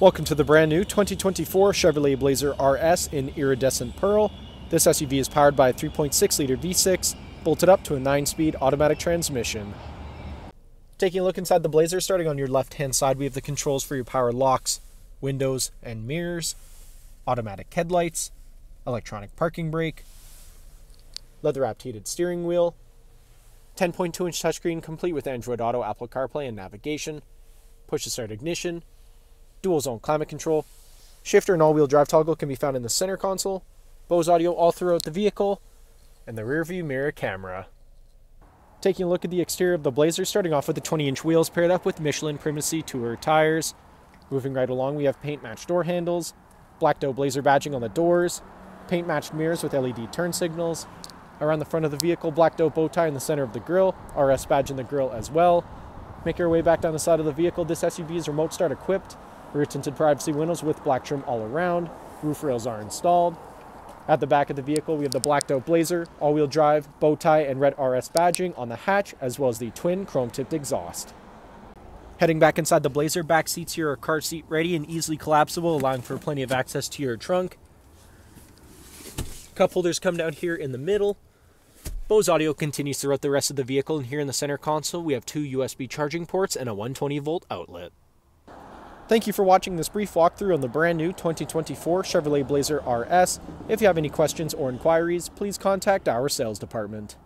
Welcome to the brand new 2024 Chevrolet Blazer RS in iridescent pearl. This SUV is powered by a 3.6 liter V6, bolted up to a 9 speed automatic transmission. Taking a look inside the Blazer, starting on your left hand side, we have the controls for your power locks, windows, and mirrors, automatic headlights, electronic parking brake, leather wrapped heated steering wheel, 10.2 inch touchscreen complete with Android Auto, Apple CarPlay, and navigation, push to start ignition, dual zone climate control. Shifter and all wheel drive toggle can be found in the center console, Bose audio all throughout the vehicle, and the rear view mirror camera. Taking a look at the exterior of the Blazer, starting off with the 20 inch wheels paired up with Michelin Primacy Tour tires. Moving right along, we have paint matched door handles, Black Doe Blazer badging on the doors, paint matched mirrors with LED turn signals. Around the front of the vehicle, Black Doe bow tie in the center of the grille, RS badge in the grille as well. Make our way back down the side of the vehicle. This SUV is remote start equipped Rear tinted privacy windows with black trim all around. Roof rails are installed. At the back of the vehicle, we have the Black Doe Blazer, all-wheel drive, bow tie, and red RS badging on the hatch, as well as the twin chrome-tipped exhaust. Heading back inside the Blazer, back seats here are car seat ready and easily collapsible, allowing for plenty of access to your trunk. Cup holders come down here in the middle. Bose audio continues throughout the rest of the vehicle, and here in the center console, we have two USB charging ports and a 120 volt outlet. Thank you for watching this brief walkthrough on the brand new 2024 Chevrolet Blazer RS. If you have any questions or inquiries, please contact our sales department.